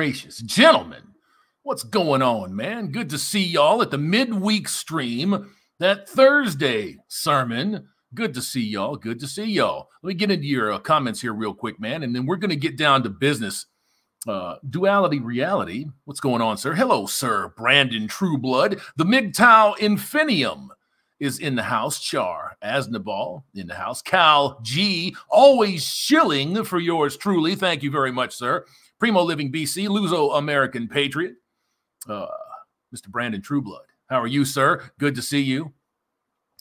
Gracious. Gentlemen, what's going on, man? Good to see y'all at the midweek stream, that Thursday sermon. Good to see y'all. Good to see y'all. Let me get into your uh, comments here real quick, man, and then we're going to get down to business. Uh, duality reality. What's going on, sir? Hello, sir. Brandon Trueblood. The MGTOW Infinium is in the house. Char Asnabal in the house. Cal G, always shilling for yours truly. Thank you very much, sir. Primo Living BC, Luso American Patriot, uh, Mr. Brandon Trueblood. How are you, sir? Good to see you.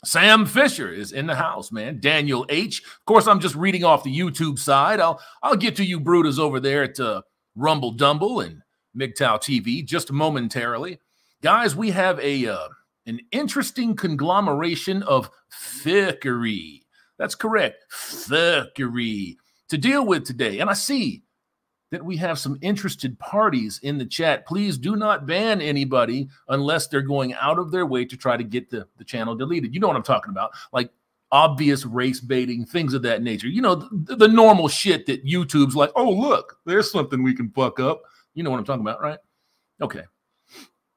Sam Fisher is in the house, man. Daniel H. Of course, I'm just reading off the YouTube side. I'll I'll get to you, Brutus, over there at uh, Rumble Dumble and MGTOW TV just momentarily. Guys, we have a uh, an interesting conglomeration of fuckery. That's correct, fuckery to deal with today. And I see that we have some interested parties in the chat. Please do not ban anybody unless they're going out of their way to try to get the, the channel deleted. You know what I'm talking about. Like obvious race baiting, things of that nature. You know, the, the normal shit that YouTube's like, oh, look, there's something we can fuck up. You know what I'm talking about, right? Okay.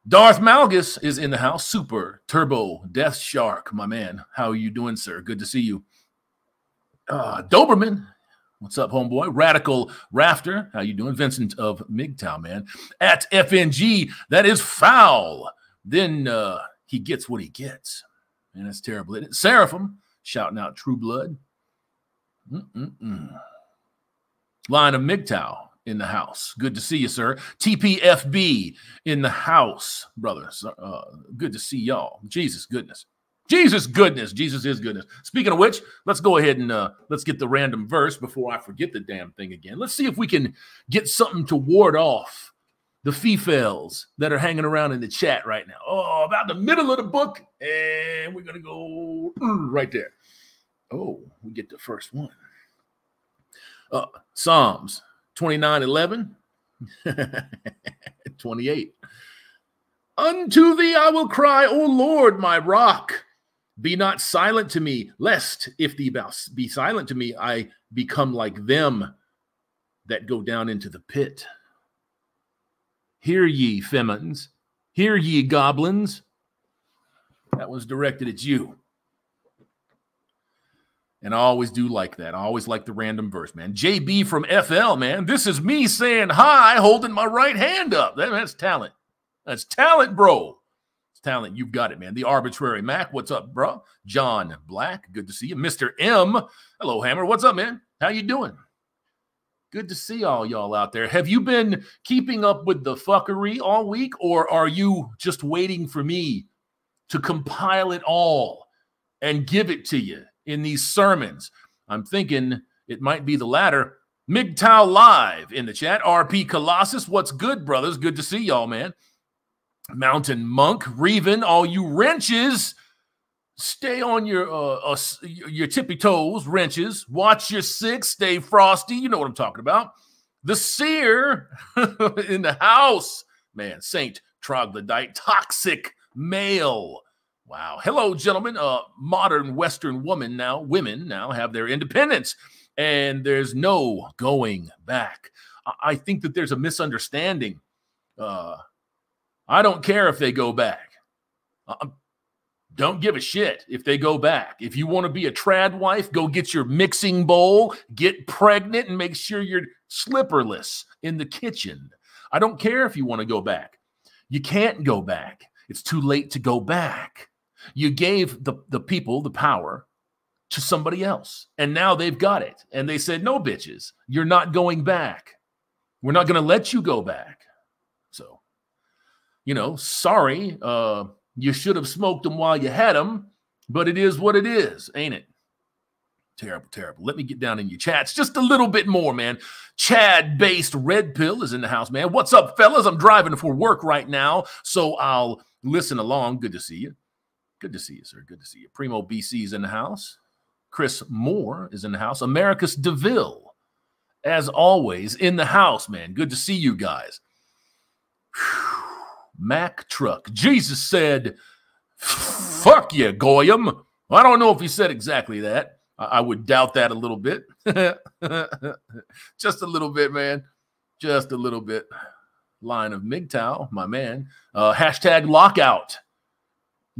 Darth Malgus is in the house. Super Turbo Death Shark, my man. How are you doing, sir? Good to see you. Uh, Doberman What's up, homeboy? Radical Rafter. How you doing? Vincent of MGTOW, man. At FNG, that is foul. Then uh, he gets what he gets. And that's terrible. It? Seraphim shouting out True Blood. Mm-mm-mm. Line of MGTOW in the house. Good to see you, sir. TPFB in the house, brothers. Uh, good to see y'all. Jesus, goodness. Jesus goodness. Jesus is goodness. Speaking of which, let's go ahead and uh, let's get the random verse before I forget the damn thing again. Let's see if we can get something to ward off the fefels that are hanging around in the chat right now. Oh, about the middle of the book, and we're gonna go right there. Oh, we get the first one. Uh, Psalms 29 11, 28. Unto thee I will cry, O Lord, my rock. Be not silent to me, lest if thee be silent to me, I become like them that go down into the pit. Hear ye, femins, hear ye, goblins. That was directed at you. And I always do like that. I always like the random verse, man. JB from FL, man. This is me saying hi, holding my right hand up. That, that's talent. That's talent, bro talent. You've got it, man. The arbitrary Mac. What's up, bro? John Black. Good to see you. Mr. M. Hello, Hammer. What's up, man? How you doing? Good to see all y'all out there. Have you been keeping up with the fuckery all week, or are you just waiting for me to compile it all and give it to you in these sermons? I'm thinking it might be the latter. MGTOW Live in the chat. RP Colossus. What's good, brothers? Good to see y'all, man. Mountain Monk, Reven, all you wrenches, stay on your uh, uh, your tippy toes, wrenches. Watch your six, stay frosty. You know what I'm talking about. The seer in the house, man. Saint troglodyte, toxic male. Wow. Hello, gentlemen. Uh, modern Western woman now, women now have their independence, and there's no going back. I, I think that there's a misunderstanding. Uh, I don't care if they go back. Uh, don't give a shit if they go back. If you want to be a trad wife, go get your mixing bowl, get pregnant, and make sure you're slipperless in the kitchen. I don't care if you want to go back. You can't go back. It's too late to go back. You gave the, the people the power to somebody else, and now they've got it. And they said, No, bitches, you're not going back. We're not going to let you go back you know, sorry, uh, you should have smoked them while you had them, but it is what it is, ain't it? Terrible, terrible. Let me get down in your chats just a little bit more, man. Chad based Red Pill is in the house, man. What's up, fellas? I'm driving for work right now, so I'll listen along. Good to see you. Good to see you, sir. Good to see you. Primo BC is in the house. Chris Moore is in the house. Americus DeVille, as always, in the house, man. Good to see you guys. Whew. Mack truck. Jesus said, Fuck you, Goyim. I don't know if he said exactly that. I, would doubt that a little bit. Just a little bit, man. just a little bit. Line of MGTOW, my man. Uh, hashtag lockout.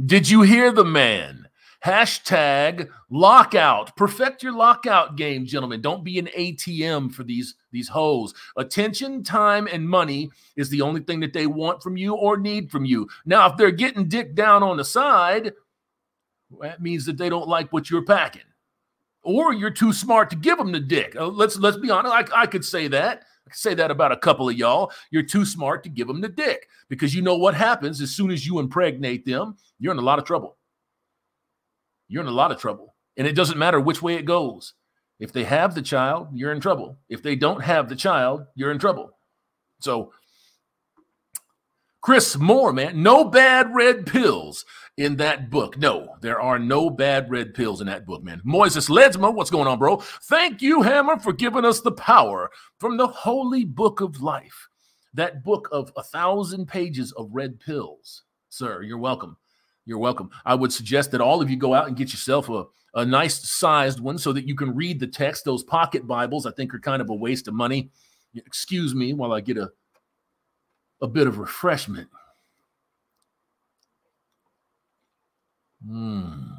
Did you hear the man? Hashtag lockout. Perfect your lockout game, gentlemen. Don't be an ATM for these, these hoes. Attention, time, and money is the only thing that they want from you or need from you. Now, if they're getting dick down on the side, that means that they don't like what you're packing. Or you're too smart to give them the dick. Uh, let's let's be honest. I, I could say that. I could say that about a couple of y'all. You're too smart to give them the dick because you know what happens as soon as you impregnate them, you're in a lot of trouble you're in a lot of trouble. And it doesn't matter which way it goes. If they have the child, you're in trouble. If they don't have the child, you're in trouble. So, Chris Moore, man, no bad red pills in that book. No, there are no bad red pills in that book, man. Moises Ledsma, what's going on, bro? Thank you, Hammer, for giving us the power from the holy book of life. That book of a thousand pages of red pills. Sir, you're welcome. You're welcome. I would suggest that all of you go out and get yourself a, a nice sized one so that you can read the text. Those pocket Bibles, I think, are kind of a waste of money. Excuse me while I get a, a bit of refreshment. Hmm.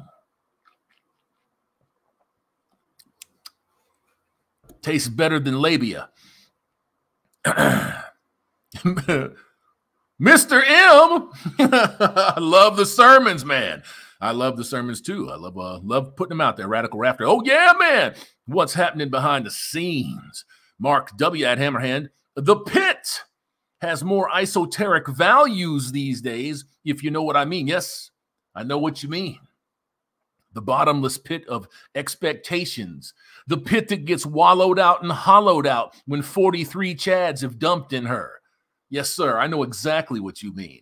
Tastes better than labia. Mr. M. I love the sermons, man. I love the sermons too. I love uh, love putting them out there. Radical Rafter. Oh yeah, man. What's happening behind the scenes? Mark W at Hammerhand. The pit has more esoteric values these days, if you know what I mean. Yes, I know what you mean. The bottomless pit of expectations, the pit that gets wallowed out and hollowed out when 43 Chads have dumped in her. Yes, sir. I know exactly what you mean.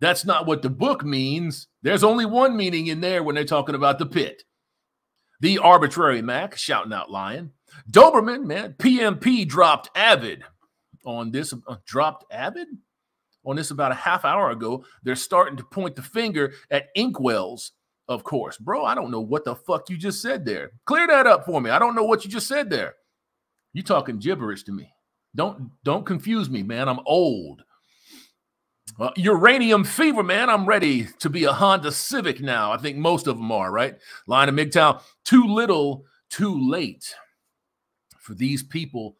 That's not what the book means. There's only one meaning in there when they're talking about the pit. The arbitrary Mac shouting out lion. Doberman, man, PMP dropped Avid on this, uh, dropped Avid on this about a half hour ago. They're starting to point the finger at Inkwells, of course. Bro, I don't know what the fuck you just said there. Clear that up for me. I don't know what you just said there. You talking gibberish to me. Don't don't confuse me, man. I'm old. Uh, uranium fever, man. I'm ready to be a Honda Civic now. I think most of them are, right? Line of MGTOW. Too little, too late for these people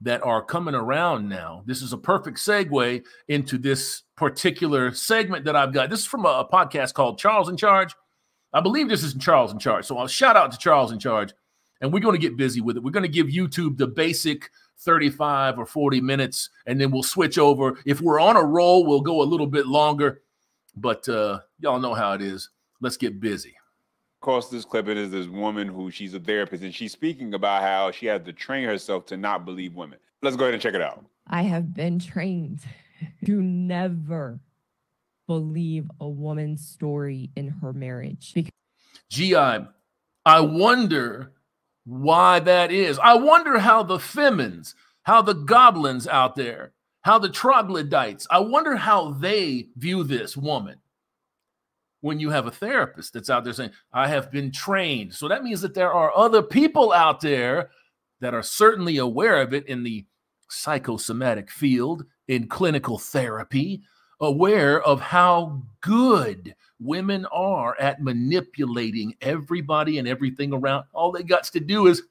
that are coming around now. This is a perfect segue into this particular segment that I've got. This is from a, a podcast called Charles in Charge. I believe this is Charles in Charge. So I'll shout out to Charles in Charge, and we're going to get busy with it. We're going to give YouTube the basic 35 or 40 minutes, and then we'll switch over. If we're on a roll, we'll go a little bit longer, but uh, y'all know how it is. Let's get busy. Of course, this clip it is this woman who she's a therapist, and she's speaking about how she had to train herself to not believe women. Let's go ahead and check it out. I have been trained to never believe a woman's story in her marriage. Because- GI, I wonder why that is. I wonder how the femins, how the goblins out there, how the troglodytes, I wonder how they view this woman when you have a therapist that's out there saying, I have been trained. So that means that there are other people out there that are certainly aware of it in the psychosomatic field, in clinical therapy, aware of how good women are at manipulating everybody and everything around. All they got to do is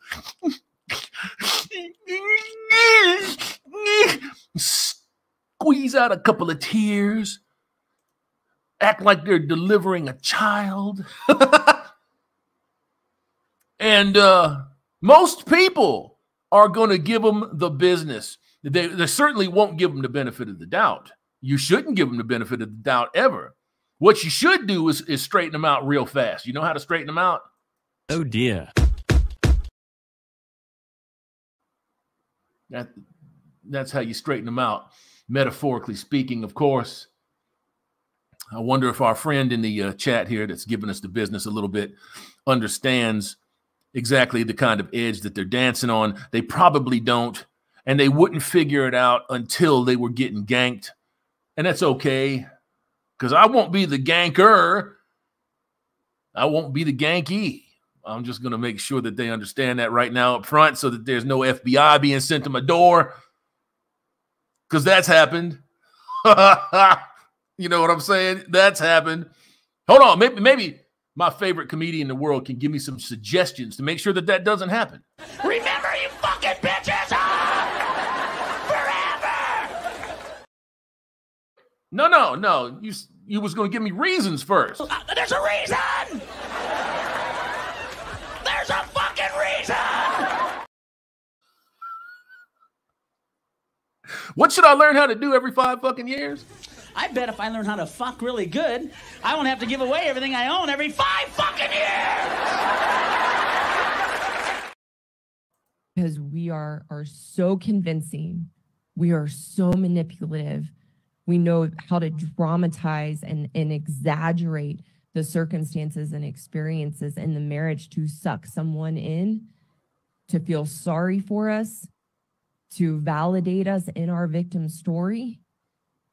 squeeze out a couple of tears, act like they're delivering a child. and uh, most people are going to give them the business. They, they certainly won't give them the benefit of the doubt. You shouldn't give them the benefit of the doubt ever. What you should do is, is straighten them out real fast. You know how to straighten them out? Oh dear. That that's how you straighten them out, metaphorically speaking, of course. I wonder if our friend in the uh, chat here that's giving us the business a little bit understands exactly the kind of edge that they're dancing on. They probably don't, and they wouldn't figure it out until they were getting ganked. And that's okay because I won't be the ganker. I won't be the ganky. I'm just going to make sure that they understand that right now up front so that there's no FBI being sent to my door. because that's happened. you know what I'm saying? That's happened. Hold on, maybe maybe my favorite comedian in the world can give me some suggestions to make sure that that doesn't happen. Remember, you fucking bitches! Forever! No, no, no. You you was gonna give me reasons first. Uh, there's a reason! There's a fucking reason! What should I learn how to do every five fucking years? I bet if I learn how to fuck really good, I won't have to give away everything I own every five fucking years. because we are are so convincing we are so manipulative we know how to dramatize and, and exaggerate the circumstances and experiences in the marriage to suck someone in to feel sorry for us to validate us in our victim story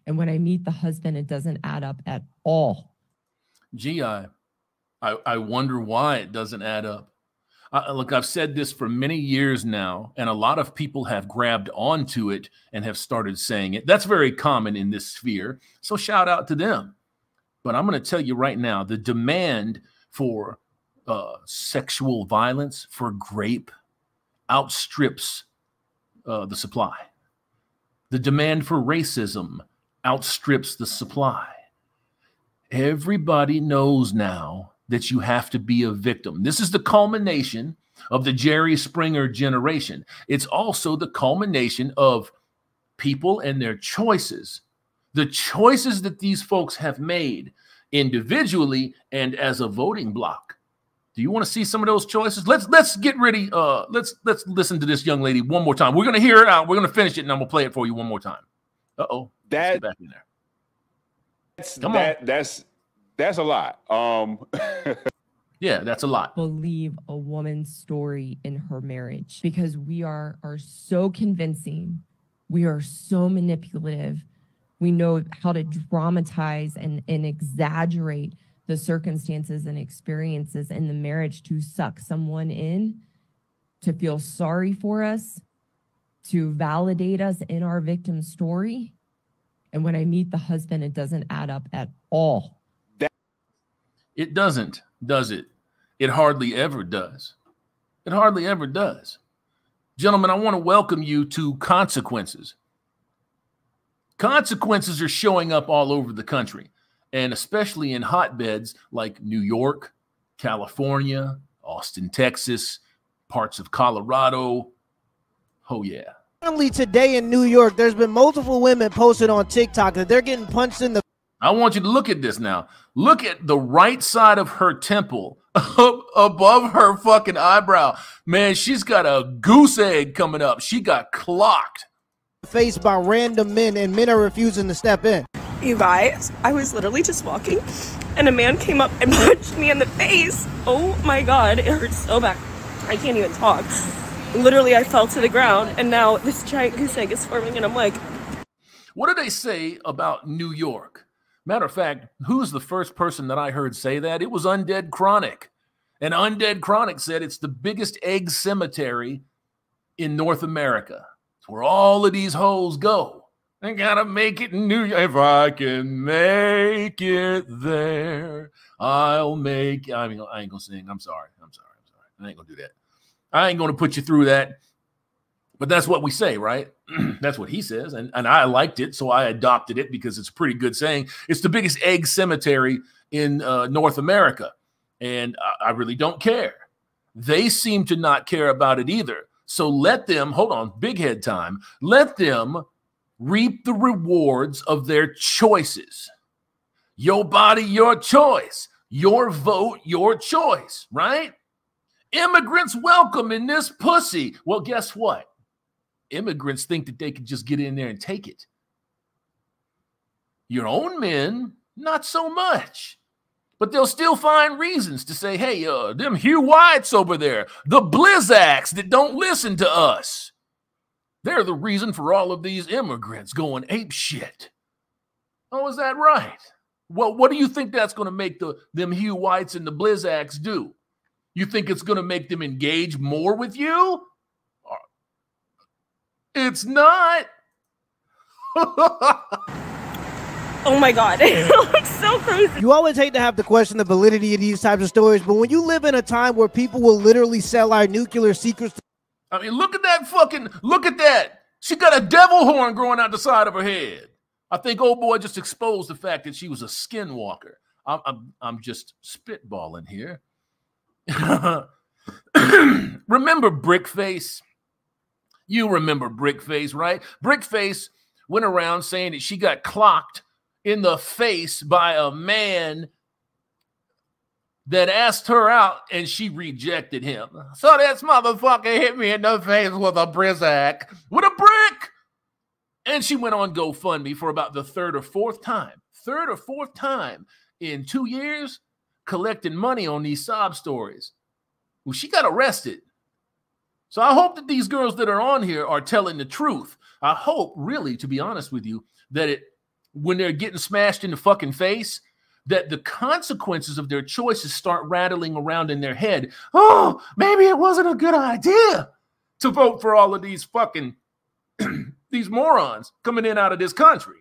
and when i meet the husband it doesn't add up at all Gee, I, I, I wonder why it doesn't add up. Uh, look, I've said this for many years now, and a lot of people have grabbed onto it and have started saying it. That's very common in this sphere. So shout out to them. But I'm going to tell you right now the demand for uh, sexual violence, for grape, outstrips uh, the supply. The demand for racism outstrips the supply. Everybody knows now that you have to be a victim. This is the culmination of the Jerry Springer generation. It's also the culmination of people and their choices. The choices that these folks have made individually and as a voting block. Do you want to see some of those choices? Let's let's get ready. Uh, let's let's listen to this young lady one more time. We're gonna hear it out. We're gonna finish it, and I'm gonna play it for you one more time. Uh oh, That back in there. that's Come that, that's that's a lot. Um Yeah, that's a lot. believe a woman's story in her marriage because we are are so convincing we are so manipulative we know how to dramatize and, and exaggerate the circumstances and experiences in the marriage to suck someone in to feel sorry for us to validate us in our victim story and when i meet the husband it doesn't add up at all It doesn't, does it? It hardly ever does. It hardly ever does. Gentlemen, I want to welcome you to Consequences. Consequences are showing up all over the country, and especially in hotbeds like New York, California, Austin, Texas, parts of Colorado. Oh, yeah. Currently today in New York, there's been multiple women posted on TikTok that they're getting punched in the I want you to look at this now. Look at the right side of her temple above her fucking eyebrow. Man, she's got a goose egg coming up. She got clocked. Faced by random men, and men are refusing to step in. You guys, I was literally just walking and a man came up and punched me in the face. Oh my god, it hurts so bad. I can't even talk. Literally, I fell to the ground and now this giant goose egg is forming and I'm like, What do they say about New York? Matter of fact, who's the first person that I heard say that? It was Undead Chronic. And Undead Chronic said it's the biggest egg cemetery in North America. It's where all of these hoes go. I gotta make it in New York. If I can make it there, I'll make. I mean, I ain't gonna sing. I'm sorry. I'm sorry. I'm sorry. I ain't gonna do that. I ain't gonna put you through that. But that's what we say, right? that's what he says. And, and I liked it. So I adopted it because it's a pretty good saying. It's the biggest egg cemetery in uh, North America. And I, I really don't care. They seem to not care about it either. So let them, hold on, big head time, let them reap the rewards of their choices. Your body, your choice. Your vote, your choice, right? Immigrants welcome in this pussy. Well, guess what? Immigrants think that they can just get in there and take it. Your own men, not so much. But they'll still find reasons to say, hey, uh, them Hugh Whites over there, the Blizzaks that don't listen to us. They're the reason for all of these immigrants going ape shit. Oh, is that right? Well, what do you think that's going to make the them Hugh Whites and the Blizzaks do? You think it's going to make them engage more with you? It's not. Oh my god, it looks so crazy. You always hate to have to question the validity of these types of stories, but when you live in a time where people will literally sell our nuclear secrets I mean, look at that fucking look at that. She got a devil horn growing out the side of her head. I think old boy just exposed the fact that she was a skinwalker. I'm I'm, I'm just spitballing here. remember Brickface? You remember Brickface, right? Brickface went around saying that she got clocked in the face by a man that asked her out and she rejected him. So this motherfucker hit me in the face with a brizac, with a brick. And she went on GoFundMe for about the third or fourth time, third or fourth time in two years, collecting money on these sob stories. Well, she got arrested. So I hope that these girls that are on here are telling the truth. I hope, really, to be honest with you, that it when they're getting smashed in the fucking face, that the consequences of their choices start rattling around in their head. Oh, maybe it wasn't a good idea to vote for all of these fucking these morons coming in out of this country.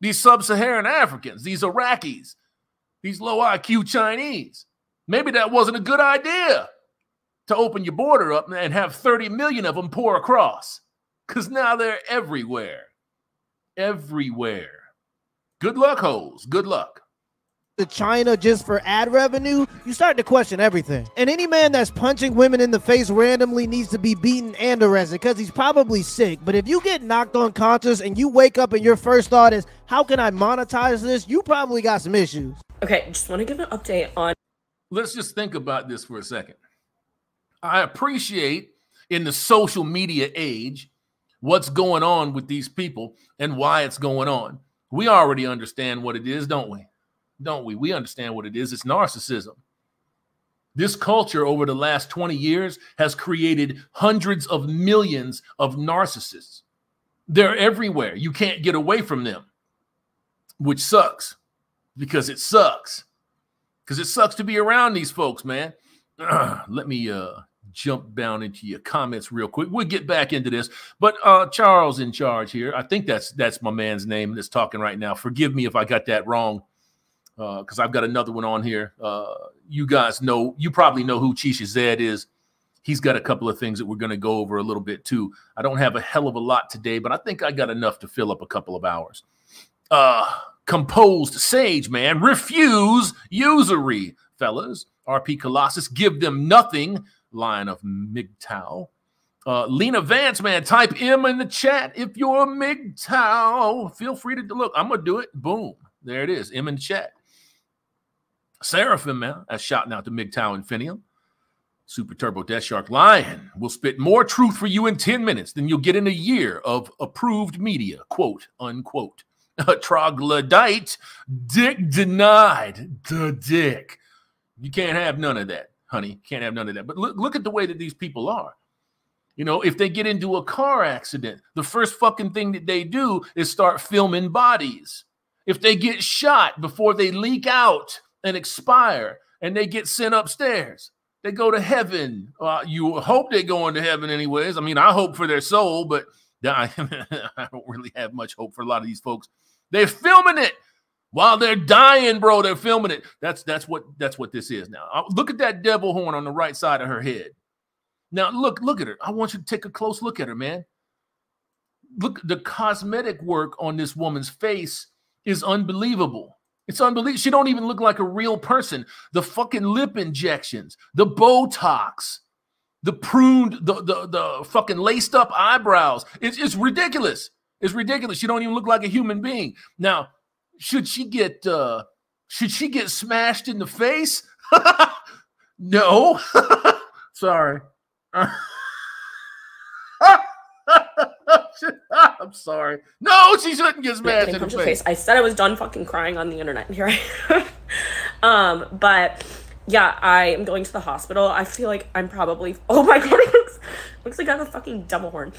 These sub-Saharan Africans, these Iraqis, these low IQ Chinese. Maybe that wasn't a good idea to open your border up and have 30 million of them pour across because now they're everywhere. Everywhere. Good luck, hoes. Good luck. to China just for ad revenue, you start to question everything. And any man that's punching women in the face randomly needs to be beaten and arrested because he's probably sick. But if you get knocked unconscious and you wake up and your first thought is, how can I monetize this? You probably got some issues. Okay, just want to give an update on Let's just think about this for a second. I appreciate in the social media age what's going on with these people and why it's going on. We already understand what it is, don't we? Don't we? We understand what it is. It's narcissism. This culture over the last 20 years has created hundreds of millions of narcissists. They're everywhere. You can't get away from them, which sucks because it sucks. Because it sucks to be around these folks, man. Let me uh jump down into your comments real quick. We'll get back into this. But uh Charles in charge here. I think that's that's my man's name that's talking right now. Forgive me if I got that wrong. Uh, because I've got another one on here. Uh, you guys know, you probably know who Chisha Zed is. He's got a couple of things that we're going to go over a little bit too. I don't have a hell of a lot today, but I think I got enough to fill up a couple of hours. Uh, composed sage man, refuse usury, fellas. RP Colossus, give them nothing. Line of MGTOW. Uh, Lena Vance, man, type M in the chat if you're a MGTOW. Feel free to look. I'm gonna do it. Boom. There it is. M in the chat. Seraphim, man, that's shouting out to MGTOW Infinium. Super Turbo Death Shark Lion will spit more truth for you in 10 minutes than you'll get in a year of approved media, quote unquote. Troglodyte, dick denied. The dick. You can't have none of that, honey. Can't have none of that. But look, look at the way that these people are. You know, if they get into a car accident, the first fucking thing that they do is start filming bodies. If they get shot before they leak out and expire and they get sent upstairs, they go to heaven. Uh, you hope they go into heaven, anyways. I mean, I hope for their soul, but I don't really have much hope for a lot of these folks. They're filming it while they're dying, bro. They're filming it. That's that's what that's what this is now. Uh, Look at that devil horn on the right side of her head. Now look, look at her. I want you to take a close look at her, man. Look, the cosmetic work on this woman's face is unbelievable. It's unbelievable. She don't even look like a real person. The fucking lip injections, the Botox, the pruned, the the, the fucking laced up eyebrows. It's, it's ridiculous. It's ridiculous. She don't even look like a human being. Now, should she get uh should she get smashed in the face? no. Sorry. I'm sorry. No, she shouldn't get smashed in the punched in the face. face. I said I was done fucking crying on the internet. Here I am. um, but yeah, I am going to the hospital. I feel like I'm probably. Oh my god, it looks looks like I have a fucking devil horn.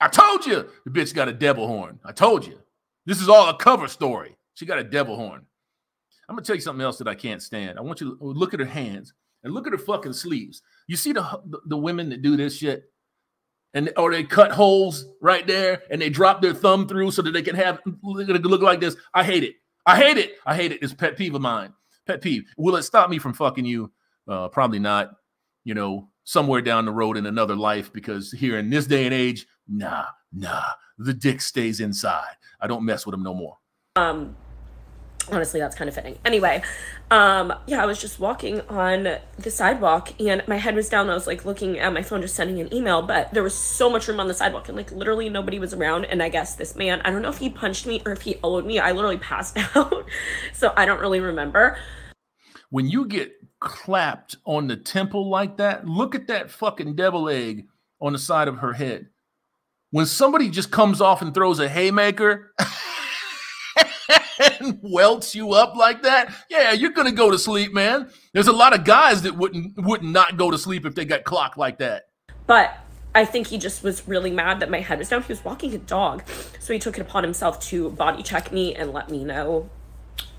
I told you the bitch got a devil horn. I told you. This is all a cover story. She got a devil horn. I'm gonna tell you something else that I can't stand. I want you to look at her hands and look at her fucking sleeves. You see the the, women that do this shit, and or they cut holes right there and they drop their thumb through so that they can have look, look like this. I hate it. I hate it. I hate it. It's pet peeve of mine. Pet peeve. Will it stop me from fucking you? Uh, probably not. You know, somewhere down the road in another life, because here in this day and age, nah, nah, the dick stays inside. I don't mess with him no more. Um, honestly, that's kind of fitting. Anyway, um, yeah, I was just walking on the sidewalk and my head was down. I was like looking at my phone, just sending an email, but there was so much room on the sidewalk and like literally nobody was around. And I guess this man, I don't know if he punched me or if he owed me. I literally passed out. so I don't really remember. When you get clapped on the temple like that, look at that fucking devil egg on the side of her head. When somebody just comes off and throws a haymaker and welts you up like that, yeah, you're gonna go to sleep, man. There's a lot of guys that wouldn't would not go to sleep if they got clocked like that. But I think he just was really mad that my head was down. He was walking a dog. So he took it upon himself to body check me and let me know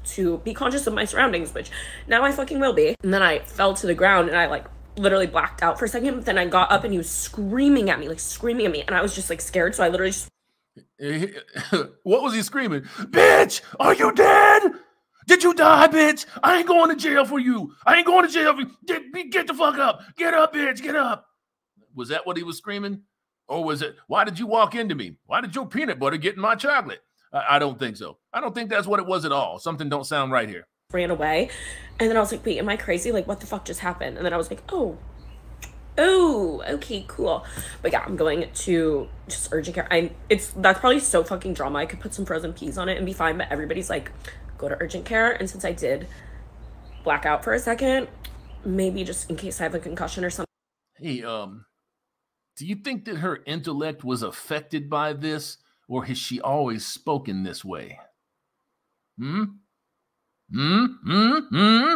to be conscious of my surroundings, which now I fucking will be. And then I fell to the ground and I like literally blacked out for a second. But then I got up and he was screaming at me, like screaming at me. And I was just like scared. So I literally just what was he screaming? Bitch, are you dead? Did you die, bitch? I ain't going to jail for you. I ain't going to jail for you. Get, get the fuck up. Get up, bitch. Get up. Was that what he was screaming? Or was it, why did you walk into me? Why did your peanut butter get in my chocolate? I, I don't think so. I don't think that's what it was at all. Something don't sound right here. Ran away. And then I was like, wait, am I crazy? Like, what the fuck just happened? And then I was like, oh, oh, okay, cool. But yeah, I'm going to just urgent care. I it's that's probably so fucking drama. I could put some frozen peas on it and be fine. But everybody's like, go to urgent care. And since I did black out for a second, maybe just in case I have a concussion or something. Hey, um, do you think that her intellect was affected by this, or has she always spoken this way? Hmm? Hmm? Hmm? Hmm?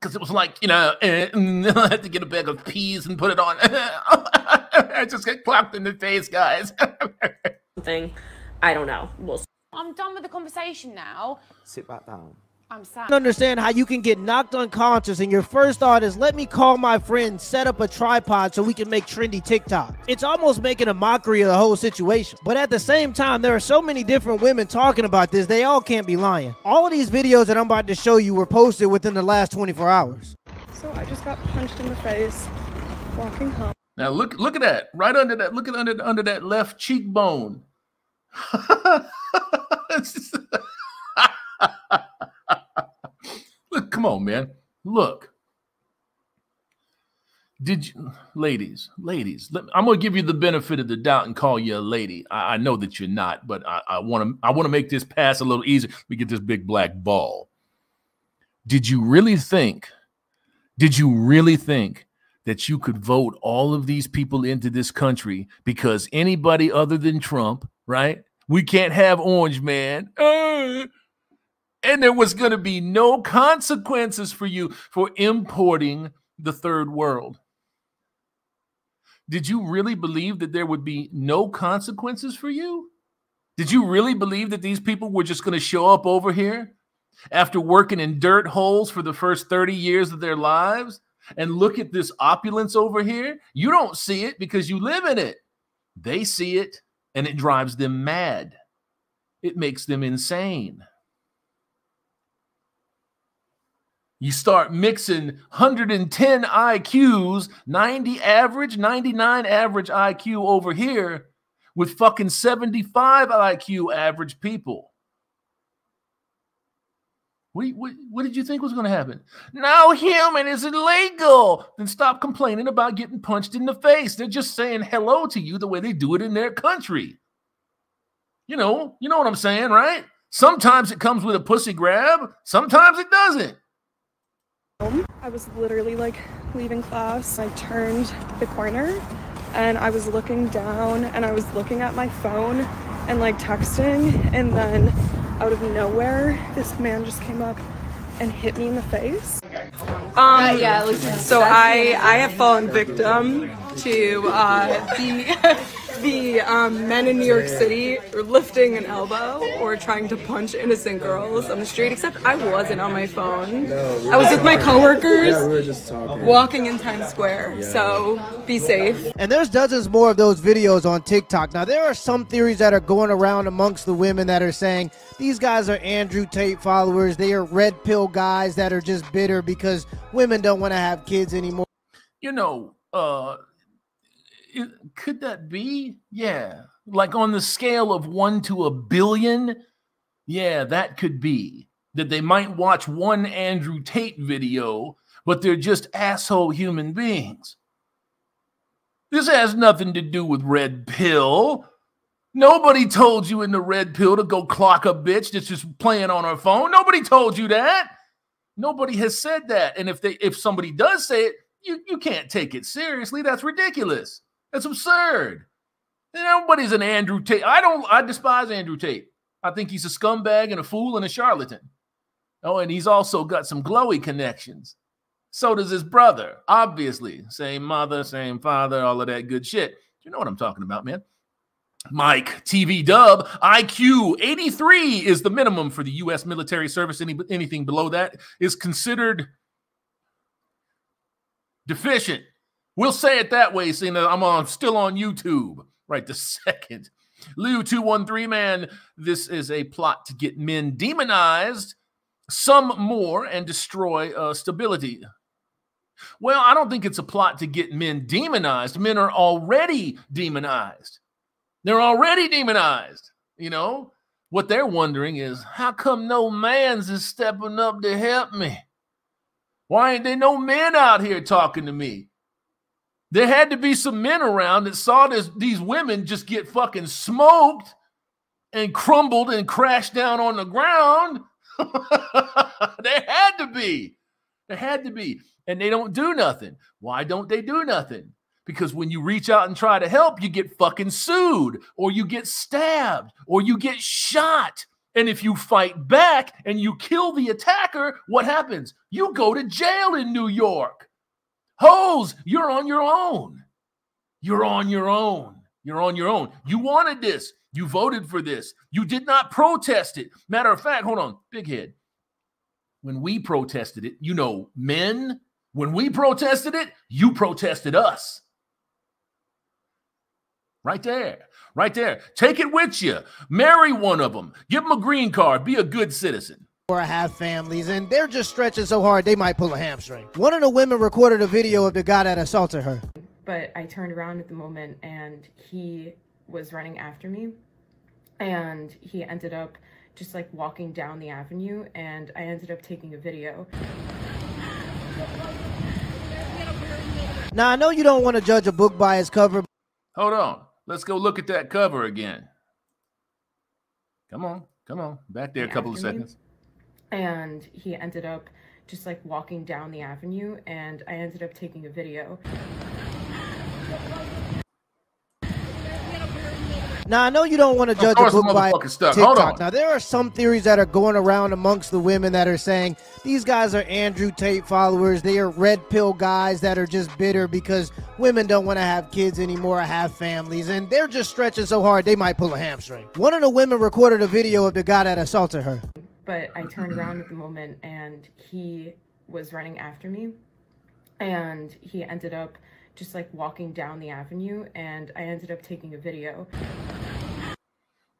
Because it was like, you know, eh, I had to get a bag of peas and put it on. I just get clapped in the face, guys. Thing. I don't know. We'll I'm done with the conversation now. Sit back down. I'm I don't understand how you can get knocked unconscious and your first thought is let me call my friend set up a tripod so we can make trendy TikTok. It's almost making a mockery of the whole situation. But at the same time, there are so many different women talking about this, they all can't be lying. All of these videos that I'm about to show you were posted within the last 24 hours. So I just got punched in the face walking home. now look, look at that. Right under that. Look at under under that left cheekbone. Look, come on, man. Look. Did you, ladies, ladies? Let, I'm gonna give you the benefit of the doubt and call you a lady. I, I know that you're not, but I want to. I want to make this pass a little easier. We get this big black ball. Did you really think? Did you really think that you could vote all of these people into this country because anybody other than Trump, right? We can't have Orange Man. Uh, and there was going to be no consequences for you for importing the third world. Did you really believe that there would be no consequences for you? Did you really believe that these people were just going to show up over here after working in dirt holes for the first 30 years of their lives and look at this opulence over here? You don't see it because you live in it. They see it and it drives them mad. It makes them insane. You start mixing 110 IQs, 90 average, 99 average IQ over here with fucking 75 IQ average people. What, what, what did you think was going to happen? No human is illegal. Then stop complaining about getting punched in the face. They're just saying hello to you the way they do it in their country. You know, you know what I'm saying, right? Sometimes it comes with a pussy grab, sometimes it doesn't. I was literally like leaving class. I turned the corner and I was looking down and I was looking at my phone and like texting and then out of nowhere this man just came up and hit me in the face. Um, yeah, so I I have fallen victim to uh, the the um, men in New York City were lifting an elbow or trying to punch innocent girls on the street, except I wasn't on my phone. No, I was with my coworkers Yeah, we were just talking. walking in Times Square, Yeah. so be safe. And there's dozens more of those videos on TikTok. Now, there are some theories that are going around amongst the women that are saying these guys are Andrew Tate followers. They are red pill guys that are just bitter because women don't want to have kids anymore. you know, uh, it, could that be? Yeah, like on the scale of one to a billion. Yeah, that could be that they might watch one Andrew Tate video, but they're just asshole human beings. This has nothing to do with red pill. Nobody told you in the red pill to go clock a bitch that's just playing on her phone. Nobody told you that. Nobody has said that. And if they if somebody does say it, you, you can't take it seriously. That's ridiculous. That's absurd. Everybody's an Andrew Tate. I don't I despise Andrew Tate. I think he's a scumbag and a fool and a charlatan. Oh, and he's also got some glowy connections. So does his brother, obviously. Same mother, same father, all of that good shit. You know what I'm talking about, man. Mike TV Dub IQ 83 is the minimum for the U.S. military service. Any, anything below that is considered deficient. We'll say it that way, seeing that I'm on still on YouTube right this second. Lou 213, man, this is a plot to get men demonized, some more, and destroy uh, stability. Well, I don't think it's a plot to get men demonized. Men are already demonized. They're already demonized. You know, what they're wondering is how come no man's is stepping up to help me? Why ain't there no men out here talking to me? There had to be some men around that saw this, these women just get fucking smoked and crumbled and crashed down on the ground. there had to be. There had to be. And they don't do nothing. Why don't they do nothing? Because when you reach out and try to help, you get fucking sued, or you get stabbed, or you get shot. And if you fight back and you kill the attacker, what happens? You go to jail in New York. Hoes, you're on your own. You're on your own. You're on your own. You wanted this. You voted for this. You did not protest it. Matter of fact, hold on, big head. When we protested it, you know, men, when we protested it, you protested us. Right there. Right there. Take it with you. Marry one of them. Give them a green card. Be a good citizen. Or have families, and they're just stretching so hard they might pull a hamstring. One of the women recorded a video of the guy that assaulted her. but I turned around at the moment and he was running after me and he ended up just like walking down the avenue and I ended up taking a video. Now, I know you don't want to judge a book by its cover. Hold on. Let's go look at that cover again. Come on. Come on. Back there a couple of after me. seconds. And he ended up just like walking down the avenue and I ended up taking a video. Now, I know you don't want to judge a book by motherfucker's stuck. TikTok. Now, there are some theories that are going around amongst the women that are saying these guys are Andrew Tate followers. They are red pill guys that are just bitter because women don't want to have kids anymore or have families, and they're just stretching so hard they might pull a hamstring. One of the women recorded a video of the guy that assaulted her. But I turned around at the moment and he was running after me and he ended up just like walking down the avenue and I ended up taking a video.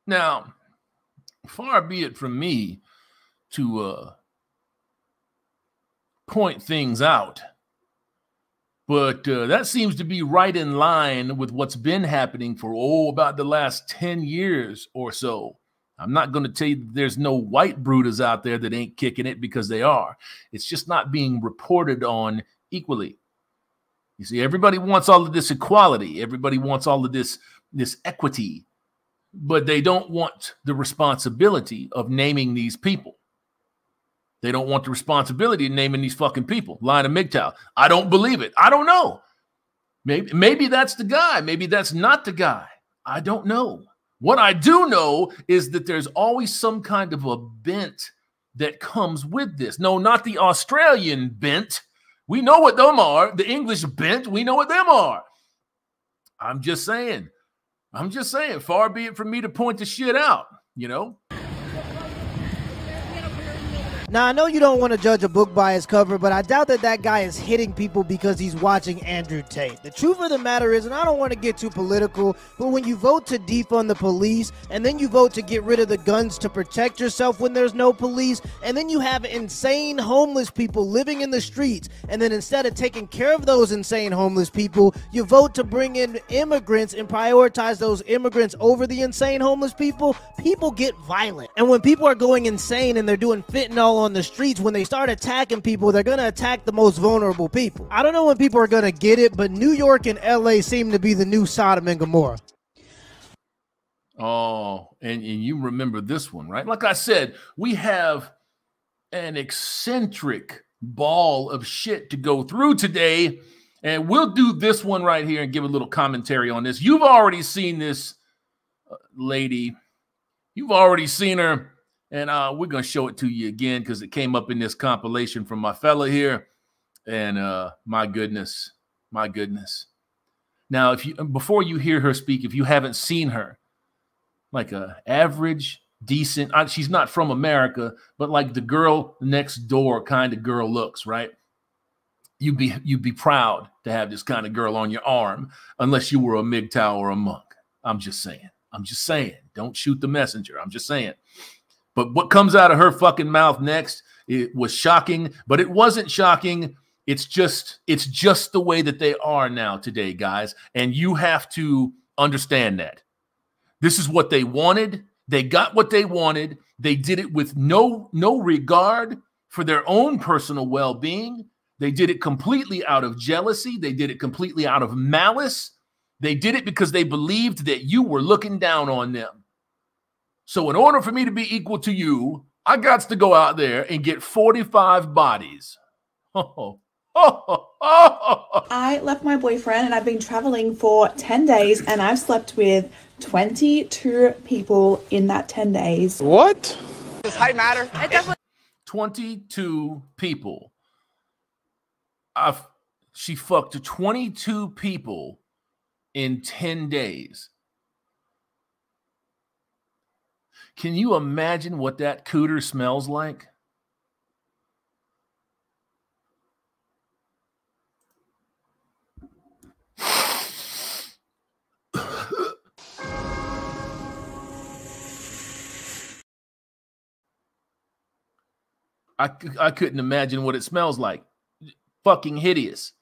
Now, far be it from me to uh, point things out, but uh, that seems to be right in line with what's been happening for oh about the last ten years or so. I'm not going to tell you there's no white brooders out there that ain't kicking it because they are. It's just not being reported on equally. You see, everybody wants all of this equality. Everybody wants all of this this equity but they don't want the responsibility of naming these people. They don't want the responsibility of naming these fucking people. Line of MGTOW. I don't believe it. I don't know. Maybe maybe that's the guy. Maybe that's not the guy. I don't know. What I do know is that there's always some kind of a bent that comes with this. No, not the Australian bent. We know what them are. The English bent. We know what them are. I'm just saying I'm just saying, far be it from me to point the shit out, you know? Now, I know you don't want to judge a book by its cover, but I doubt that that guy is hitting people because he's watching Andrew Tate. The truth of the matter is, and I don't want to get too political, but when you vote to defund the police, and then you vote to get rid of the guns to protect yourself when there's no police, and then you have insane homeless people living in the streets, and then instead of taking care of those insane homeless people, you vote to bring in immigrants and prioritize those immigrants over the insane homeless people, people get violent. And when people are going insane and they're doing fentanyl on the streets, when they start attacking people, they're going to attack the most vulnerable people. I don't know when people are going to get it, but New York and LA seem to be the new Sodom and Gomorrah. Oh, and, and you remember this one, right? Like I said, we have an eccentric ball of shit to go through today. And we'll do this one right here and give a little commentary on this. You've already seen this uh, lady, you've already seen her and uh, we're gonna show it to you again because it came up in this compilation from my fella here. And uh, my goodness, my goodness. Now, if you before you hear her speak, if you haven't seen her, like a average, decent, uh, she's not from America, but like the girl next door kind of girl looks, right? You'd be you'd be proud to have this kind of girl on your arm, unless you were a MGTOW or a monk. I'm just saying. I'm just saying. Don't shoot the messenger. I'm just saying. But what comes out of her fucking mouth next it was shocking, but it wasn't shocking. It's just it's just the way that they are now today, guys, and you have to understand that. This is what they wanted. They got what they wanted. They did it with no no regard for their own personal well-being. They did it completely out of jealousy. They did it completely out of malice. They did it because they believed that you were looking down on them. So, in order for me to be equal to you, I got to go out there and get 45 bodies. I left my boyfriend and I've been traveling for 10 days and I've slept with 22 people in that 10 days. What? Does height matter? It definitely 22 people. I've, she fucked 22 people in 10 days. Can you imagine what that cooter smells like? I, I couldn't imagine what it smells like. Fucking hideous.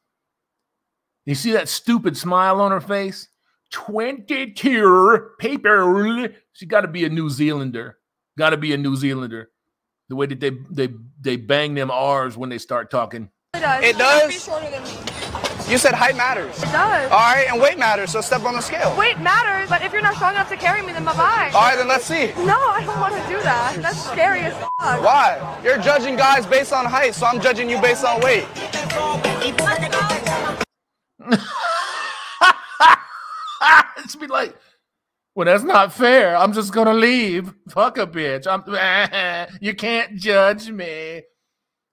You see that stupid smile on her face? 22 paper. She got to be a New Zealander. Got to be a New Zealander. The way that they they they bang them R's when they start talking. It does. It You're does? shorter than me. You said height matters. It does. All right, and weight matters, so step on the scale. Weight matters, but if you're not strong enough to carry me, then bye bye. All right, then let's see. No, I don't want to do that. That's scary as fuck. Why? You're judging guys based on height, so I'm judging you based on weight. it's be like, well, that's not fair. I'm just gonna leave. Fuck a bitch. I'm you can't judge me.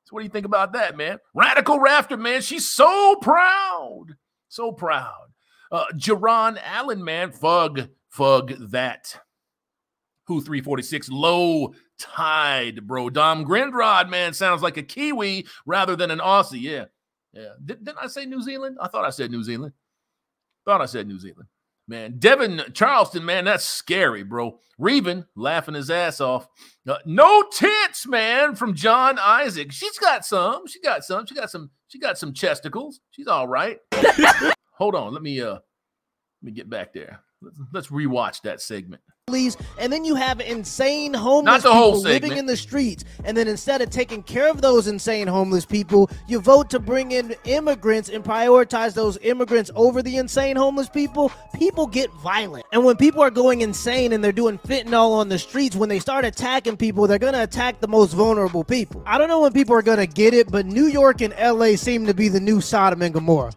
So what do you think about that, man? Radical Rafter, man. She's so proud. So proud. Uh Jerron Allen, man. Fug, fug that. Who 346 low tide, bro. Dom Grindrod, man, sounds like a Kiwi rather than an Aussie. Yeah. Yeah. Did, didn't I say New Zealand? I thought I said New Zealand. Thought I said New Zealand. Man, Devin Charleston, man, that's scary, bro. Reven laughing his ass off. Uh, no tits, man, from John Isaac. She's got some. She got some. She got some. She got some chesticles. She's all right. Hold on. Let me uh let me get back there. Let's, rewatch that segment. Please, and then you have insane homeless people living in the streets. And then instead of taking care of those insane homeless people, you vote to bring in immigrants and prioritize those immigrants over the insane homeless people. People get violent. And when people are going insane and they're doing fentanyl on the streets, when they start attacking people, they're going to attack the most vulnerable people. I don't know when people are going to get it, but New York and LA seem to be the new Sodom and Gomorrah.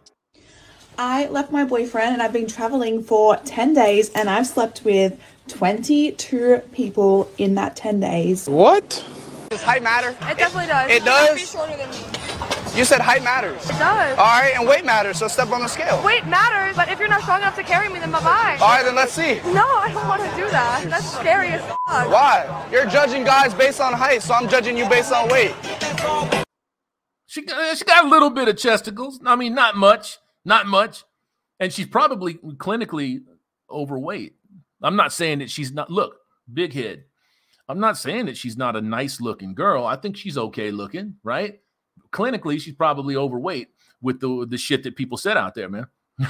I left my boyfriend and I've been traveling for 10 days and I've slept with 22 people in that 10 days. What? Does height matter? It definitely does. It You're does? shorter than me. You said height matters. It does. All right, and weight matters, so step on the scale. Weight matters, but if you're not strong enough to carry me, then bye bye. All right, then let's see. No, I don't want to do that. That's scary as fuck. Why? You're judging guys based on height, so I'm judging you based on weight. She uh, she got a little bit of chesticles. I mean, not much, not much. And she's probably clinically overweight. I'm not saying that she's not, look, big head. I'm not saying that she's not a nice looking girl. I think she's okay looking, right? Clinically, she's probably overweight with the, the shit that people said out there, man. Who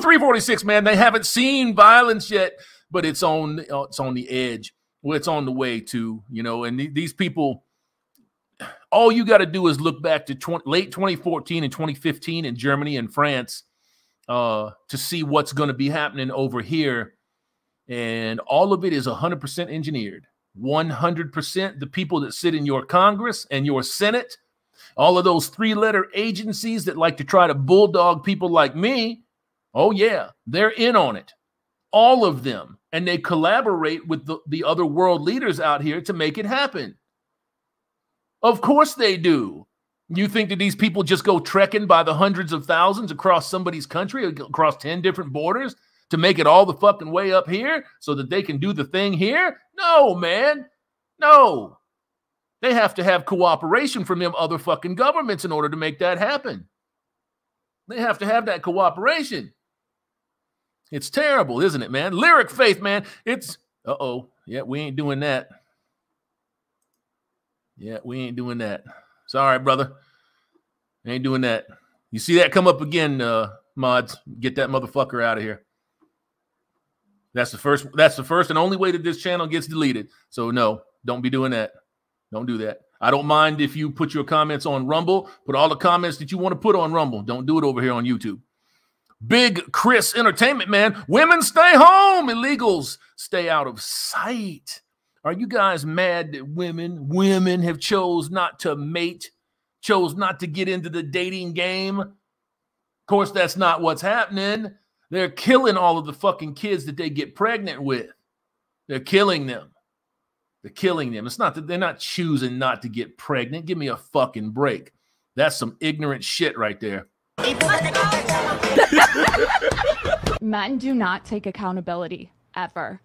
346, man? They haven't seen violence yet, but it's on it's on the edge. Well, it's on the way to, you know, and th- these people, all you got to do is look back to 20, late 2014 and 2015 in Germany and France uh, to see what's going to be happening over here. And all of it is 100% engineered. 100% the people that sit in your Congress and your Senate, all of those three letter agencies that like to try to bulldog people like me. Oh, yeah, they're in on it. All of them. And they collaborate with the, the other world leaders out here to make it happen. Of course they do. You think that these people just go trekking by the hundreds of thousands across somebody's country, across 10 different borders to make it all the fucking way up here so that they can do the thing here? No, man. No. They have to have cooperation from them other fucking governments in order to make that happen. They have to have that cooperation. It's terrible, isn't it, man? Lyric faith, man. It's uh oh. Yeah, we ain't doing that. Yeah, we ain't doing that. Sorry, brother. Ain't doing that. You see that come up again, uh, mods. Get that motherfucker out of here. That's the first. That's the first and only way that this channel gets deleted. So no, don't be doing that. Don't do that. I don't mind if you put your comments on Rumble. Put all the comments that you want to put on Rumble. Don't do it over here on YouTube. Big Chris Entertainment, man. Women stay home. Illegals stay out of sight. Are you guys mad that women, women have chose not to mate, chose not to get into the dating game? Of course, that's not what's happening. They're killing all of the fucking kids that they get pregnant with. They're killing them. They're killing them. It's not that they're not choosing not to get pregnant. Give me a fucking break. That's some ignorant shit right there. Men do not take accountability ever.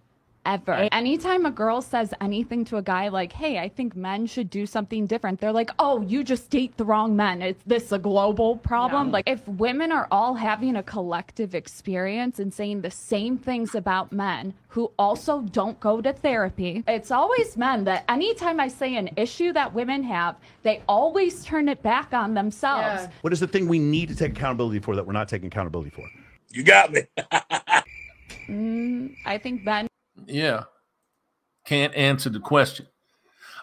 Ever. Anytime a girl says anything to a guy like, hey, I think men should do something different, they're like, oh, you just date the wrong men. Is this a global problem? Like, if women are all having a collective experience and saying the same things about men who also don't go to therapy, it's always men that anytime I say an issue that women have, they always turn it back on themselves. What is the thing we need to take accountability for that we're not taking accountability for? You got me. Mm, I think men Yeah. Can't answer the question.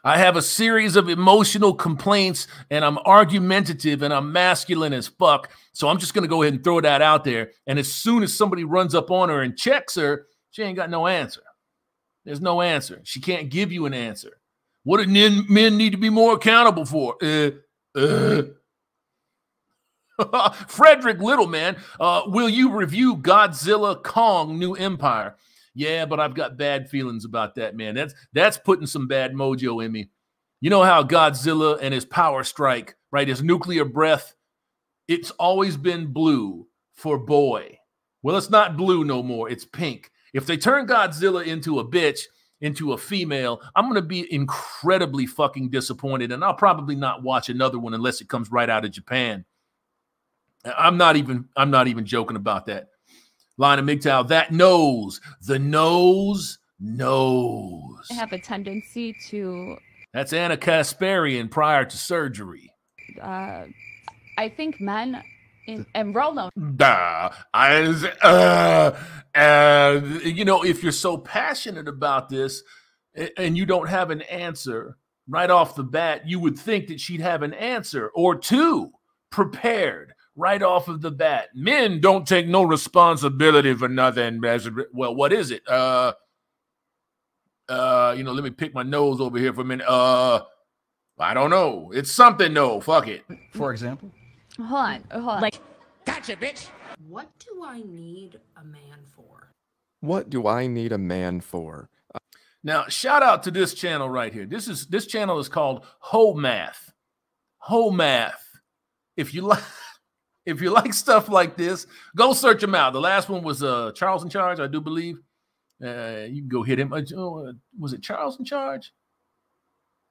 I have a series of emotional complaints and I'm argumentative and I'm masculine as fuck. So I'm just going to go ahead and throw that out there. And as soon as somebody runs up on her and checks her, she ain't got no answer. There's no answer. She can't give you an answer. What do men, need to be more accountable for? Uh, uh. Frederick Little, man, uh, will you review Godzilla Kong New Empire? Yeah, but I've got bad feelings about that, man. That's that's putting some bad mojo in me. You know how Godzilla and his power strike, right? His nuclear breath, it's always been blue for boy. Well, it's not blue no more. It's pink. If they turn Godzilla into a bitch, into a female, I'm going to be incredibly fucking disappointed. And I'll probably not watch another one unless it comes right out of Japan. I'm not even I'm not even joking about that. Line of MGTOW, that knows. The nose knows. I have a tendency to That's Ana Kasparian prior to surgery. uh, I think men in, and Rolo Duh. I, uh, and you know, if you're so passionate about this and you don't have an answer right off the bat, you would think that she'd have an answer or two prepared right off of the bat. Men don't take no responsibility for nothing. Well, what is it? Uh, uh, you know, let me pick my nose over here for a minute. Uh, I don't know. It's something though. Fuck it. For example. hold on, hold on. Like Gotcha, bitch. What do I need a man for? What do I need a man for? Now, shout out to this channel right here. This is this channel is called Ho Math. whole math. If you like, if you like stuff like this, go search him out. The last one was uh Charles in Charge, I do believe. Uh, you can go hit him. Uh, oh, uh, was it Charles in Charge?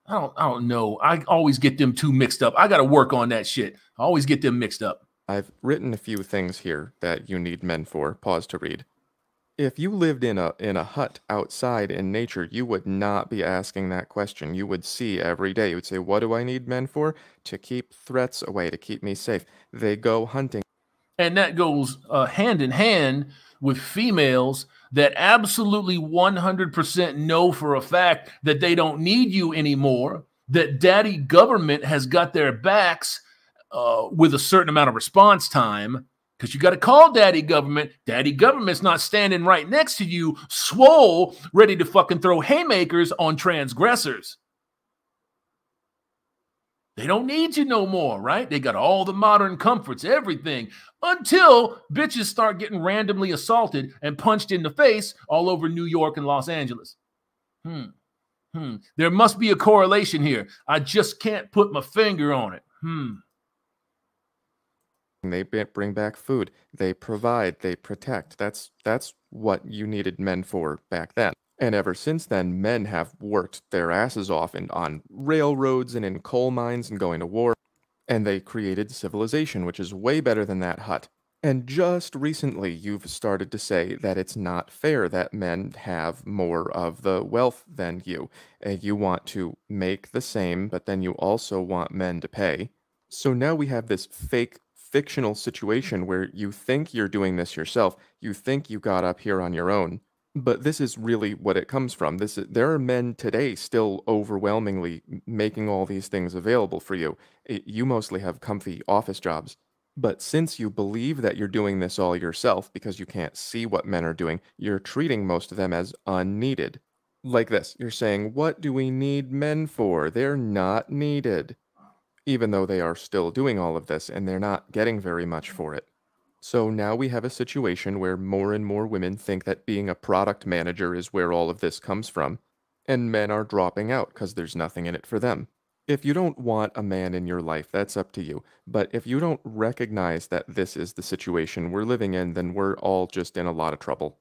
I don't, I don't know. I always get them two mixed up. I got to work on that shit. I always get them mixed up. I've written a few things here that you need men for. Pause to read. If you lived in a in a hut outside in nature, you would not be asking that question. You would see every day. You would say, "What do I need men for? To keep threats away, to keep me safe." They go hunting. And that goes uh, hand in hand with females that absolutely 100% know for a fact that they don't need you anymore, that daddy government has got their backs uh, with a certain amount of response time because you got to call daddy government. Daddy government's not standing right next to you, swole, ready to fucking throw haymakers on transgressors. They don't need you no more, right? They got all the modern comforts, everything, until bitches start getting randomly assaulted and punched in the face all over New York and Los Angeles. Hmm. Hmm. There must be a correlation here. I just can't put my finger on it. Hmm. They bring back food. They provide. They protect. That's that's what you needed men for back then. And ever since then, men have worked their asses off and on railroads and in coal mines and going to war. And they created civilization, which is way better than that hut. And just recently, you've started to say that it's not fair that men have more of the wealth than you. And you want to make the same, but then you also want men to pay. So now we have this fake fictional situation where you think you're doing this yourself. You think you got up here on your own. But this is really what it comes from. This is, there are men today still overwhelmingly making all these things available for you. It, you mostly have comfy office jobs. But since you believe that you're doing this all yourself because you can't see what men are doing, you're treating most of them as unneeded. Like this, you're saying, What do we need men for? They're not needed. Even though they are still doing all of this and they're not getting very much for it. So now we have a situation where more and more women think that being a product manager is where all of this comes from, and men are dropping out because there's nothing in it for them. If you don't want a man in your life, that's up to you. But if you don't recognize that this is the situation we're living in, then we're all just in a lot of trouble.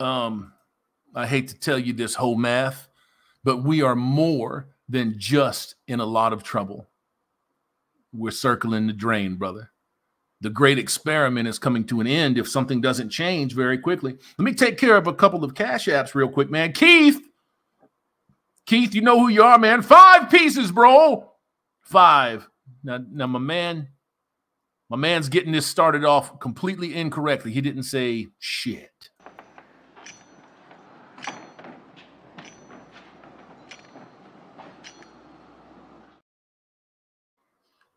Um, I hate to tell you this whole math, but we are more than just in a lot of trouble. We're circling the drain, brother the great experiment is coming to an end if something doesn't change very quickly. Let me take care of a couple of cash apps real quick, man. Keith, Keith, you know who you are, man. Five pieces, bro. Five. Now, now my man, my man's getting this started off completely incorrectly. He didn't say shit.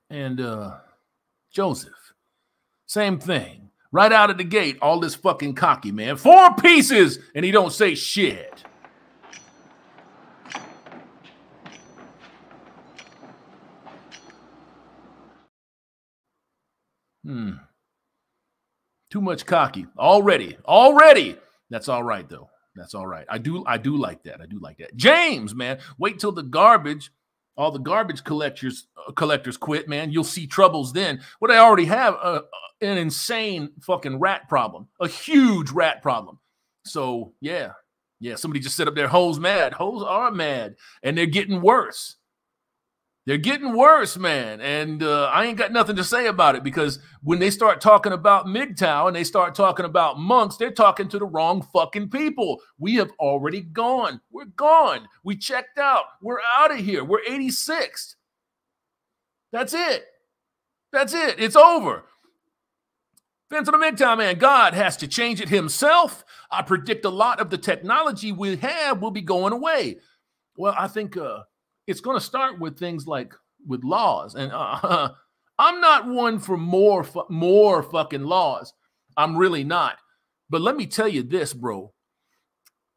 And uh Joseph, same thing. Right out of the gate, all this fucking cocky, man. Four pieces, and he don't say shit. Hmm. Too much cocky already. Already. That's all right though. That's all right. I do I do like that. I do like that. James, man, wait till the garbage all the garbage collectors uh, collectors quit, man. You'll see troubles then. What I already have uh, an insane fucking rat problem, a huge rat problem. So yeah, yeah. Somebody just said up there, hoes mad. Hoes are mad, and they're getting worse. They're getting worse, man. And uh, I ain't got nothing to say about it because when they start talking about MGTOW and they start talking about monks, they're talking to the wrong fucking people. We have already gone. We're gone. We checked out. We're out of here. We're 86th. That's it. That's it. It's over. Vince of the MGTOW, man, God has to change it himself. I predict a lot of the technology we have will be going away. Well, I think uh, it's going to start with things like with laws. And uh, I'm not one for more fu- more fucking laws. I'm really not. But let me tell you this, bro.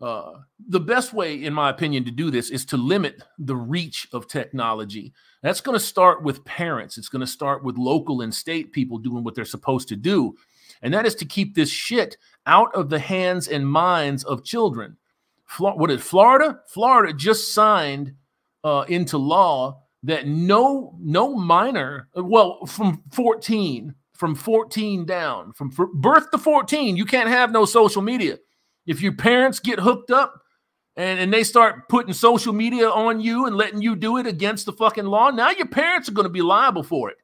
Uh, the best way, in my opinion, to do this is to limit the reach of technology. That's going to start with parents. It's going to start with local and state people doing what they're supposed to do. And that is to keep this shit out of the hands and minds of children. What is Florida? Florida just signed uh, into law that no no minor, well, from 14, from 14 down, from birth to 14, you can't have no social media. If your parents get hooked up and, and they start putting social media on you and letting you do it against the fucking law, now your parents are going to be liable for it.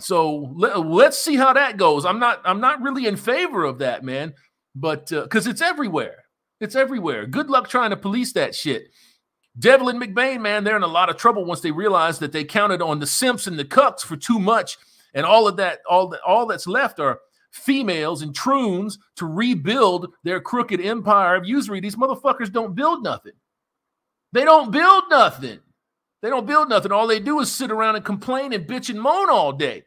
So let, let's see how that goes. I'm not I'm not really in favor of that, man, but because it's everywhere. It's everywhere. Good luck trying to police that shit. Devlin McBain, man, they're in a lot of trouble once they realize that they counted on the simps and the cucks for too much, and all of that, all that, all that's left are females and troons to rebuild their crooked empire of usury. These motherfuckers don't build nothing. They don't build nothing. They don't build nothing. All they do is sit around and complain and bitch and moan all day.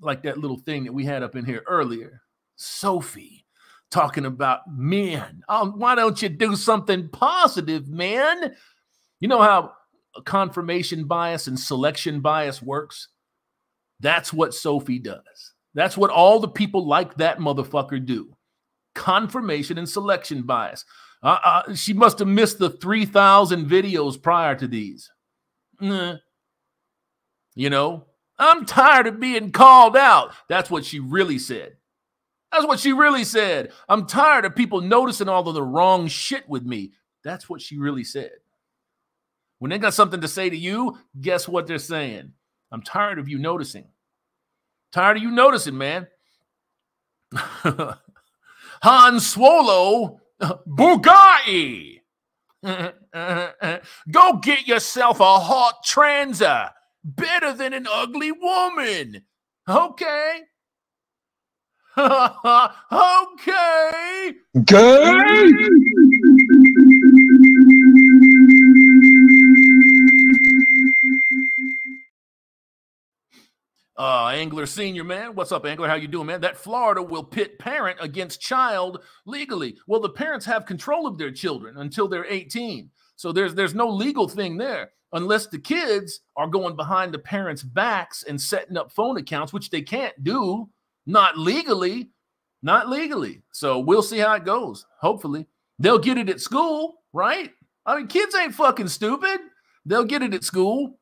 Like that little thing that we had up in here earlier. Sophie talking about men. Oh, why don't you do something positive, man? You know how confirmation bias and selection bias works? That's what Sophie does. That's what all the people like that motherfucker do. Confirmation and selection bias. Uh, uh, she must have missed the 3,000 videos prior to these. You know, I'm tired of being called out. That's what she really said. That's what she really said. I'm tired of people noticing all of the wrong shit with me. That's what she really said. When they got something to say to you, guess what they're saying? I'm tired of you noticing. Tired of you noticing, man. Han Swallow Bugatti. Go get yourself a hot transa. Better than an ugly woman. Okay. okay. Gay. Uh, Angler Senior, man. What's up, Angler? How you doing, man? That Florida will pit parent against child legally. Well, the parents have control of their children until they're 18. So there's there's no legal thing there unless the kids are going behind the parents' backs and setting up phone accounts, which they can't do, not legally, not legally. So we'll see how it goes. Hopefully, they'll get it at school, right? I mean, kids ain't fucking stupid. They'll get it at school.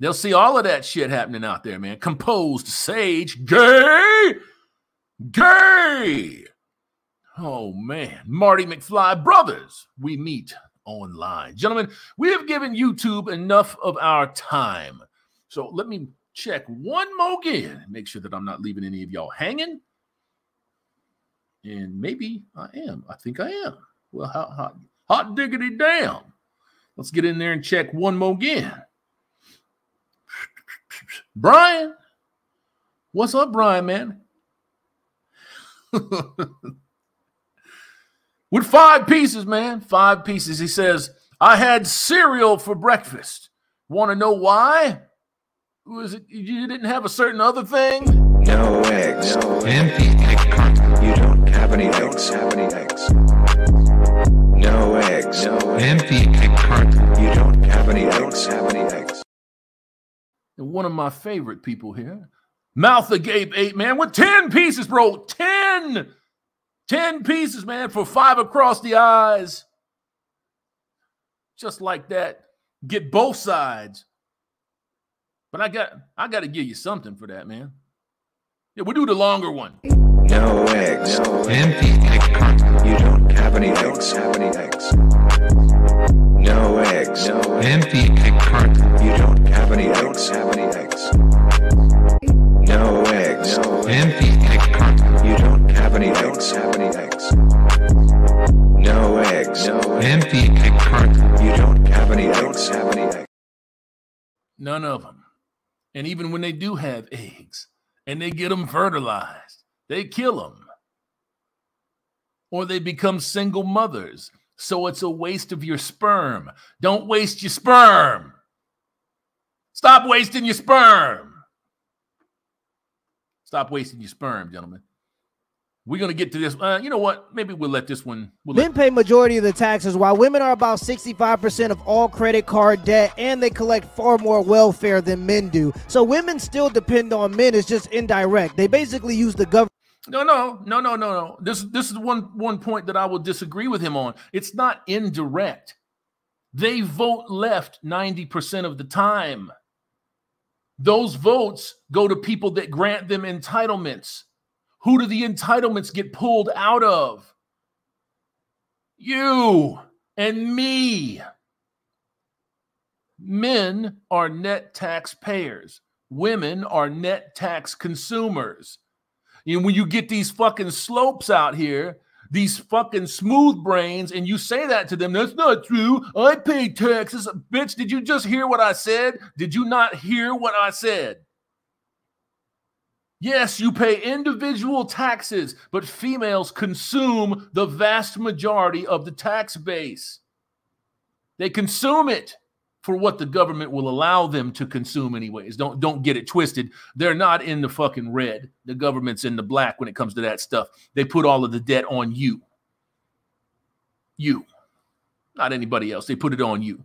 They'll see all of that shit happening out there, man. Composed sage, gay, gay. Oh man, Marty McFly brothers, we meet online. Gentlemen, we have given YouTube enough of our time. So let me check one more again, make sure that I'm not leaving any of y'all hanging. And maybe I am. I think I am. Well, hot, hot, hot diggity damn. Let's get in there and check one more again. Brian, what's up, Brian, man? With five pieces, man, five pieces. He says, I had cereal for breakfast. Want to know why? Was it you didn't have a certain other thing? No eggs. No Empty egg carton. You don't have any eggs. Have any eggs. No eggs. No Empty egg carton. You don't have any eggs. Have any eggs. And one of my favorite people here, Mouth Agape 8, man, with 10 pieces, bro. 10! 10 pieces, man, for five across the eyes. Just like that. Get both sides. But I got I got to give you something for that, man. Yeah, we'll do the longer one. No eggs. No empty egg carton. You don't have any eggs. Have any eggs. No eggs. No empty egg carton. You don't have any eggs. Have any eggs. No eggs. No empty egg carton. You don't have any eggs. Have any eggs. No eggs. No empty egg carton. You don't have any eggs. Have any eggs. None of them. And even when they do have eggs and they get them fertilized, they kill them. Or they become single mothers. So it's a waste of your sperm. Don't waste your sperm. Stop wasting your sperm. Stop wasting your sperm, gentlemen. We're gonna get to this. Uh, you know what? Maybe we'll let this one. We'll Men pay majority of the taxes, while women are about 65% of all credit card debt, and they collect far more welfare than men do. So women still depend on men. It's just indirect. They basically use the government. No, no, no, no, no, no. This this is one one point that I will disagree with him on. It's not indirect. They vote left 90% of the time. Those votes go to people that grant them entitlements. Who do the entitlements get pulled out of? You and me. Men are net taxpayers. Women are net tax consumers. And when you get these fucking slopes out here, these fucking smooth brains, and you say that to them, that's not true. I pay taxes. Bitch, did you just hear what I said? Did you not hear what I said? Yes, you pay individual taxes, but females consume the vast majority of the tax base. They consume it for what the government will allow them to consume anyways. Don't don't get it twisted. They're not in the fucking red. The government's in the black when it comes to that stuff. They put all of the debt on you. You. Not anybody else. They put it on you.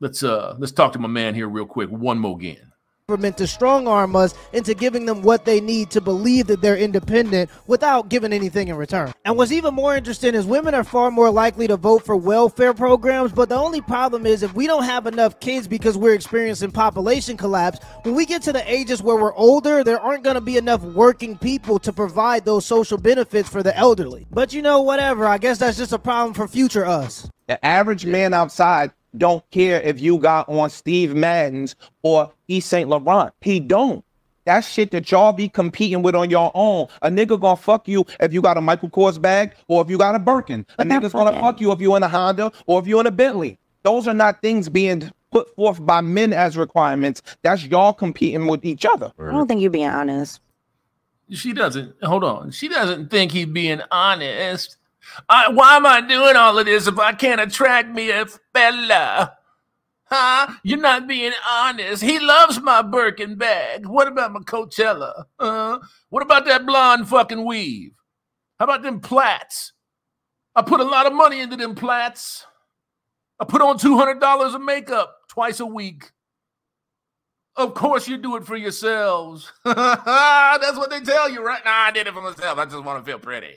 Let's uh let's talk to my man here real quick. One more again government to strong arm us into giving them what they need to believe that they're independent without giving anything in return. And what's even more interesting is women are far more likely to vote for welfare programs, but the only problem is if we don't have enough kids because we're experiencing population collapse, when we get to the ages where we're older, there aren't going to be enough working people to provide those social benefits for the elderly. But you know, whatever, I guess that's just a problem for future us. The average man outside don't care if you got on Steve Madden's or Yves Saint Laurent. He don't. That shit that y'all be competing with on your own. A nigga gonna fuck you if you got a Michael Kors bag or if you got a Birkin. A nigga's gonna fuck you if you in a Honda or if you in a Bentley. Those are not things being put forth by men as requirements. That's y'all competing with each other. I don't think you're being honest. She doesn't. Hold on. She doesn't think he's being honest. I, why am I doing all of this if I can't attract me a fella? Huh? You're not being honest. He loves my Birkin bag. What about my Coachella? Uh, what about that blonde fucking weave? How about them plaits? I put a lot of money into them plaits. I put on $200 of makeup twice a week. Of course, you do it for yourselves. That's what they tell you, right? Nah, I did it for myself. I just want to feel pretty.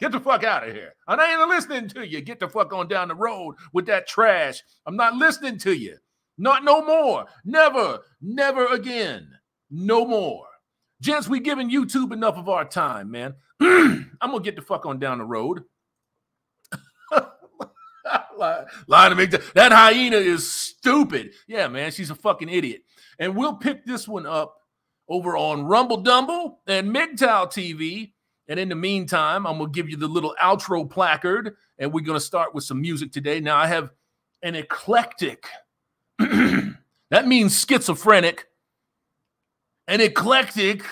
Get the fuck out of here. I ain't listening to you. Get the fuck on down the road with that trash. I'm not listening to you. Not no more. Never, never again. No more. Gents, we giving YouTube enough of our time, man. I'm gonna get the fuck on down the road. Lying to me. That hyena is stupid. Yeah, man, she's a fucking idiot. And we'll pick this one up over on Rumble Dumble and MGTOW TV and in the meantime, I'm going to give you the little outro placard, and we're going to start with some music today. Now, I have an eclectic, that means schizophrenic, an eclectic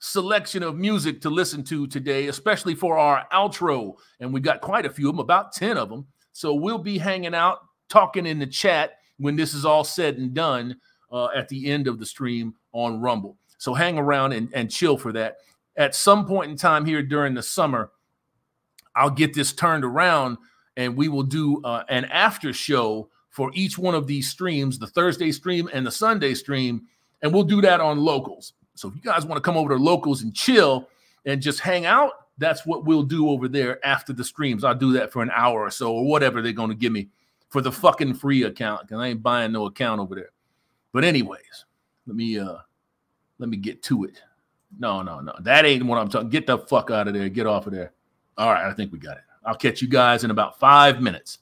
selection of music to listen to today, especially for our outro. And we got quite a few of them, about 10 of them. So we'll be hanging out, talking in the chat when this is all said and done uh, at the end of the stream on Rumble. So hang around and, and chill for that at some point in time here during the summer, I'll get this turned around and we will do uh, an after show for each one of these streams, the Thursday stream and the Sunday stream, and we'll do that on locals. So if you guys want to come over to locals and chill and just hang out, that's what we'll do over there after the streams. I'll do that for an hour or so or whatever they're going to give me for the fucking free account because I ain't buying no account over there. But anyways, let me uh let me get to it. No, no, no. That ain't what I'm talking. Get the fuck out of there. Get off of there. All right, I think we got it. I'll catch you guys in about five minutes.